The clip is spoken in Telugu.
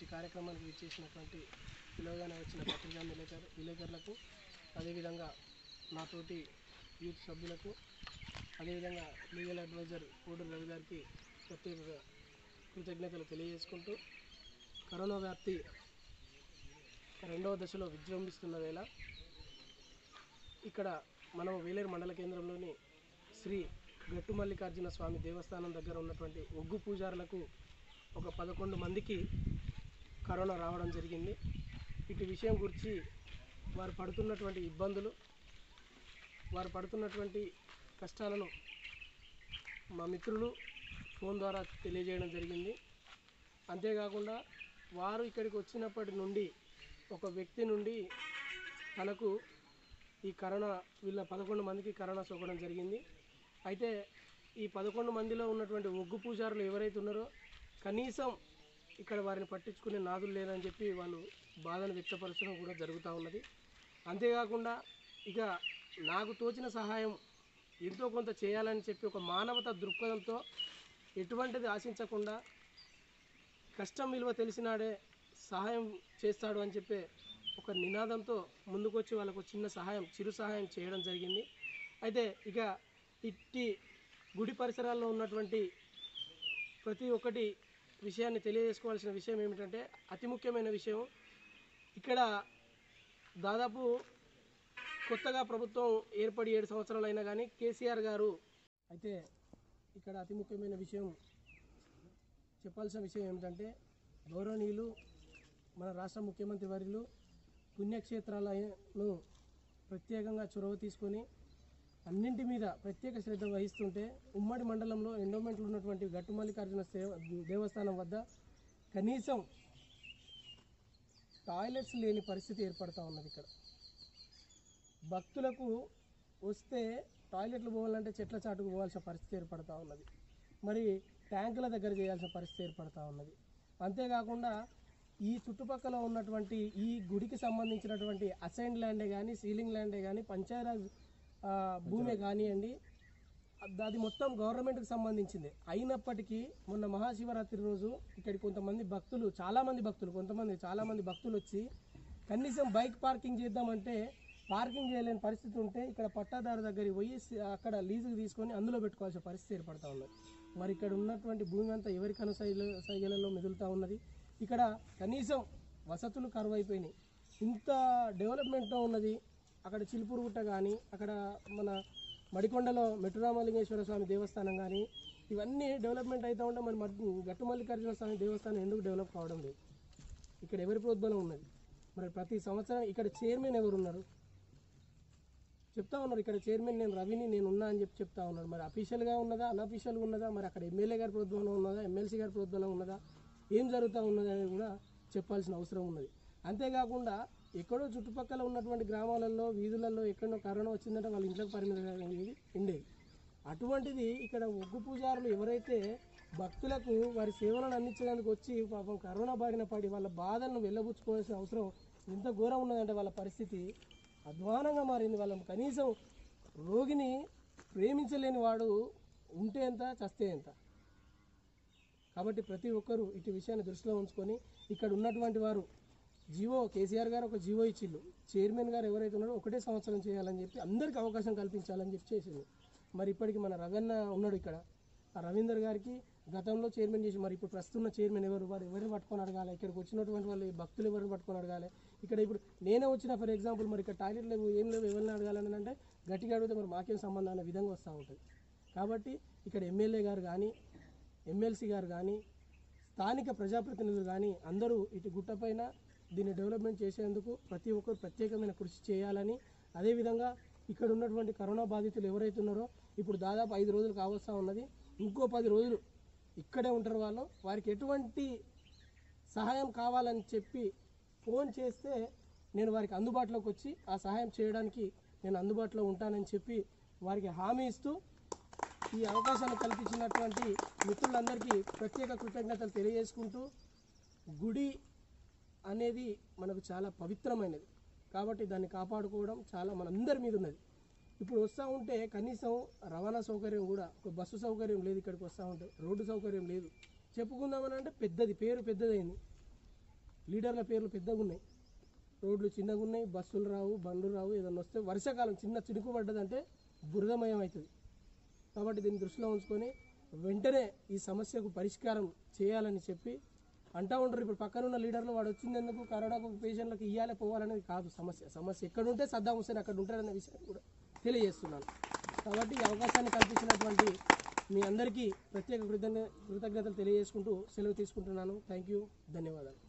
ఇటు కార్యక్రమానికి విచ్చేసినటువంటి పిలువగానే వచ్చిన పత్రికా విలేకరు విలేకరులకు అదేవిధంగా నాతోటి యూత్ సభ్యులకు అదేవిధంగా లీగల్ అడ్వైజర్ కోడు రవి గారికి ప్రత్యేక కృతజ్ఞతలు తెలియజేసుకుంటూ కరోనా వ్యాప్తి రెండవ దశలో విజృంభిస్తున్న వేళ ఇక్కడ మనం వేలేరు మండల కేంద్రంలోని శ్రీ గట్టు మల్లికార్జున స్వామి దేవస్థానం దగ్గర ఉన్నటువంటి ఒగ్గు పూజారులకు ఒక పదకొండు మందికి కరోనా రావడం జరిగింది. ఇటు విషయం గురించి వారు పడుతున్నటువంటి ఇబ్బందులు వారు పడుతున్నటువంటి కష్టాలను మా మిత్రులు ఫోన్ ద్వారా తెలియజేయడం జరిగింది. అంతేకాకుండా వారు ఇక్కడికి వచ్చినప్పటి నుండి ఒక వ్యక్తి నుండి తనకు ఈ కరోనా వీళ్ళ పదకొండు మందికి కరోనా సోకడం జరిగింది. అయితే ఈ పదకొండు మందిలో ఉన్నటువంటి ఒగ్గు పూజారులు ఎవరైతే ఉన్నారో కనీసం ఇక్కడ వారిని పట్టించుకునే నాదులు లేనని చెప్పి వాళ్ళు బాధను వ్యక్తపరచడం కూడా జరుగుతూ ఉన్నది. అంతేకాకుండా ఇక నాకు తోచిన సహాయం ఎంతో కొంత చేయాలని చెప్పి ఒక మానవత దృక్పథంతో ఎటువంటిది ఆశించకుండా కష్టం విలువ తెలిసినాడే సహాయం చేస్తాడు అని చెప్పే ఒక నినాదంతో ముందుకొచ్చి వాళ్ళకు చిన్న సహాయం చిరు సహాయం చేయడం జరిగింది. అయితే ఇక ఇట్టి గుడి పరిసరాల్లో ఉన్నటువంటి ప్రతి ఒక్కటి విషయాన్ని తెలియజేసుకోవాల్సిన విషయం ఏమిటంటే అతి ముఖ్యమైన విషయం ఇక్కడ దాదాపు కొత్తగా ప్రభుత్వం ఏర్పడి ఏడు సంవత్సరాలు అయినా కానీ కేసీఆర్ గారు అయితే ఇక్కడ అతి ముఖ్యమైన విషయం చెప్పాల్సిన విషయం ఏమిటంటే గౌరవనీయులు మన రాష్ట్ర ముఖ్యమంత్రి వర్యులు పుణ్యక్షేత్రాలను ప్రత్యేకంగా చొరవ తీసుకొని అన్నింటి మీద ప్రత్యేక శ్రద్ధ వహిస్తుంటే ఉమ్మడి మండలంలో ఎండోమెంట్లు ఉన్నటువంటి గట్టు మల్లికార్జున సేవ దేవస్థానం వద్ద కనీసం టాయిలెట్స్ లేని పరిస్థితి ఏర్పడతా ఉన్నది ఇక్కడ. భక్తులకు వస్తే టాయిలెట్లు పోవాలంటే చెట్ల చాటుకు పోవాల్సిన పరిస్థితి ఏర్పడతా ఉన్నది. మరి ట్యాంకుల దగ్గర చేయాల్సిన పరిస్థితి ఏర్పడతా ఉన్నది. అంతేకాకుండా ఈ చుట్టుపక్కల ఉన్నటువంటి ఈ గుడికి సంబంధించినటువంటి అసైన్ ల్యాండే కానీ సీలింగ్ ల్యాండే కానీ పంచాయరాజ్ భూమే కానివ్వండి అది- మొత్తం గవర్నమెంట్కి సంబంధించింది. అయినప్పటికీ మొన్న మహాశివరాత్రి రోజు ఇక్కడికి కొంతమంది భక్తులు చాలామంది భక్తులు కొంతమంది చాలామంది భక్తులు వచ్చి కనీసం బైక్ పార్కింగ్ చేద్దామంటే పార్కింగ్ చేయలేని పరిస్థితి ఉంటే ఇక్కడ పట్టాదారు దగ్గరికి పోయి అక్కడ లీజుకు తీసుకొని అందులో పెట్టుకోవాల్సిన పరిస్థితి ఏర్పడతా ఉన్నది. మరి ఇక్కడ ఉన్నటువంటి భూమి అంతా ఎవరి కనుసైల సైగలలో మెదులుతూ ఉన్నది? ఇక్కడ కనీసం వసతులు కరువు అయిపోయినాయి ఇంత డెవలప్మెంట్తో ఉన్నది. అక్కడ చిలుపురుగుట్ట కానీ అక్కడ మన మడికొండలో మెట్టురామలింగేశ్వర స్వామి దేవస్థానం కానీ ఇవన్నీ డెవలప్మెంట్ అవుతూ ఉంటే మరి గట్టు మల్లికార్జున స్వామి దేవస్థానం ఎందుకు డెవలప్ కావడం లేదు? ఇక్కడ ఎవరి ప్రోద్బలం ఉన్నది? మరి ప్రతి సంవత్సరం ఇక్కడ చైర్మన్ ఎవరు ఉన్నారు? చెప్తా ఉన్నారు ఇక్కడ చైర్మన్ నేను రవిని నేను ఉన్నా అని చెప్పి చెప్తా ఉన్నారు. మరి అఫీషియల్గా ఉన్నదా అన్అఫీషియల్గా ఉన్నదా? మరి అక్కడ ఎమ్మెల్యే గారి ప్రోద్బలం ఉన్నదా ఎమ్మెల్సీ గారి ప్రోద్బలం ఉన్నదా? ఏం జరుగుతూ ఉన్నది అనేది కూడా చెప్పాల్సిన అవసరం ఉన్నది. అంతేకాకుండా ఎక్కడో చుట్టుపక్కల ఉన్నటువంటి గ్రామాలలో వీధులలో ఎక్కడో కరోనా వచ్చిందంటే వాళ్ళ ఇంట్లోకి పరిమితం అనేది ఉండేది. అటువంటిది ఇక్కడ ఒగ్గు పూజారులు ఎవరైతే భక్తులకు వారి సేవలను అందించడానికి వచ్చి పాపం కరోనా బారిన పడి వాళ్ళ బాధలను వెళ్ళబుచ్చుకోవాల్సిన అవసరం ఎంత ఘోరం ఉన్నదంటే వాళ్ళ పరిస్థితి అధ్వానంగా మారింది. వాళ్ళ కనీసం రోగిని ప్రేమించలేని వాడు ఉంటే ఎంత చస్తే ఎంత? కాబట్టి ప్రతి ఒక్కరూ ఇటు విషయాన్ని దృష్టిలో ఉంచుకొని ఇక్కడ ఉన్నటువంటి వారు జీవో కేసీఆర్ గారు ఒక జీవో ఇచ్చిళ్ళు చైర్మన్ గారు ఎవరైతే ఉన్నారో ఒకటే సంవత్సరం చేయాలని చెప్పి అందరికీ అవకాశం కల్పించాలని చెప్పి చేసింది మరి ఇప్పటికి మన రవన్న ఉన్నాడు ఇక్కడ. ఆ రవీందర్ గారికి గతంలో చైర్మన్ చేసి మరి ఇప్పుడు ప్రస్తుతం చైర్మన్ ఎవరు? వారు ఎవరిని పట్టుకొని అడగాలి? ఇక్కడికి వచ్చినటువంటి వాళ్ళు ఈ భక్తులు ఎవరిని పట్టుకొని అడగాలి? ఇక్కడ ఇప్పుడు నేనే వచ్చిన ఫర్ ఎగ్జాంపుల్ మరి ఇక్కడ టాయిలెట్ లేవు ఏం లేవు ఎవరిని అడగాలని అంటే గట్టిగా అడిగితే మరి మాకేం సంబంధం అనే విధంగా వస్తూ ఉంటుంది. కాబట్టి ఇక్కడ ఎమ్మెల్యే గారు కానీ ఎమ్మెల్సీ గారు కానీ స్థానిక ప్రజాప్రతినిధులు కానీ అందరూ ఇటు గుట్టపైన దీన్ని డెవలప్మెంట్ చేసేందుకు ప్రతి ఒక్కరు ప్రత్యేకమైన కృషి చేయాలని అదేవిధంగా ఇక్కడ ఉన్నటువంటి కరోనా బాధితులు ఎవరైతే ఉన్నారో ఇప్పుడు దాదాపు ఐదు రోజులు కావాల్సా ఉన్నది. ఇంకో పది రోజులు ఇక్కడే ఉంటారు వాళ్ళు. వారికి ఎటువంటి సహాయం కావాలని చెప్పి ఫోన్ చేస్తే నేను వారికి అందుబాటులోకి వచ్చి ఆ సహాయం చేయడానికి నేను అందుబాటులో ఉంటానని చెప్పి వారికి హామీ ఇస్తూ ఈ అవకాశాన్ని కల్పించినటువంటి మిత్రులందరికీ ప్రత్యేక కృతజ్ఞతలు తెలియజేసుకుంటూ గుడి అనేది మనకు చాలా పవిత్రమైనది. కాబట్టి దాన్ని కాపాడుకోవడం చాలా మనందరి మీద ఉన్నది. ఇప్పుడు వస్తూ ఉంటే కనీసం రవాణా సౌకర్యం కూడా ఒక బస్సు సౌకర్యం లేదు ఇక్కడికి వస్తూ ఉంటే రోడ్డు సౌకర్యం లేదు. చెప్పుకుందామని అంటే పెద్దది పేరు పెద్దదైంది. లీడర్ల పేర్లు పెద్దగా ఉన్నాయి. రోడ్లు చిన్నగా ఉన్నాయి బస్సులు రావు బండ్లు రావు ఏదన్నా వస్తే వర్షాకాలం చిన్న చినుకు పడ్డదంటే బురదమయం అవుతుంది. కాబట్టి దీన్ని దృష్టిలో ఉంచుకొని వెంటనే ఈ సమస్యకు పరిష్కారం చేయాలని చెప్పి అంటా ఉంటారు. ఇప్పుడు పక్కన ఉన్న లీడర్లు వాడు వచ్చిందెందుకు? కరోనాకు పేషెంట్లకు ఇవ్వాలి పోవాలనేది కాదు సమస్య. సమస్య ఎక్కడ ఉంటే సద్దాం హుసేన్ అక్కడ ఉంటారనే విషయాన్ని కూడా తెలియజేస్తున్నాను. కాబట్టి ఈ అవకాశాన్ని కల్పించినటువంటి మీ అందరికీ ప్రత్యేక కృతజ్ఞ కృతజ్ఞతలు తెలియజేసుకుంటూ సెలవు తీసుకుంటున్నాను. థ్యాంక్ యూ ధన్యవాదాలు.